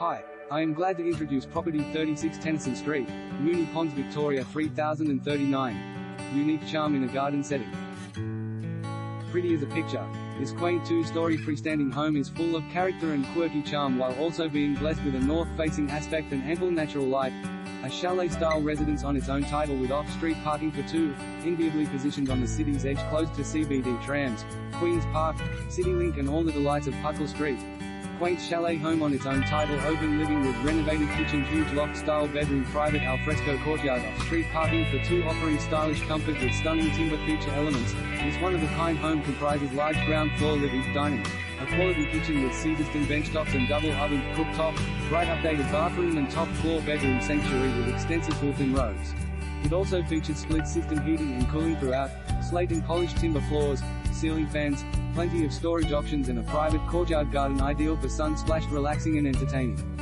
Hi, I am glad to introduce property 36 Tennyson Street, Moonee Ponds, Victoria 3039. Unique charm in a garden setting. Pretty as a picture, this quaint two-story freestanding home is full of character and quirky charm while also being blessed with a north-facing aspect and ample natural light. A chalet-style residence on its own title with off-street parking for two, enviably positioned on the city's edge close to CBD trams, Queen's Park, CityLink and all the delights of Puckle Street. Quaint chalet home on its own title open living with renovated kitchen huge loft-style bedroom private alfresco courtyard off-street parking for two offering stylish comfort with stunning timber feature elements. This one-of-a-kind home comprises large ground floor living, dining, a quality kitchen with Caesarstone benchtops and double oven cooktop, bright updated bathroom and top floor bedroom sanctuary with extensive built-in robes. It also features split system heating and cooling throughout, slate and polished timber floors, ceiling fans, plenty of storage options and a private courtyard garden ideal for sun-splashed relaxing and entertaining.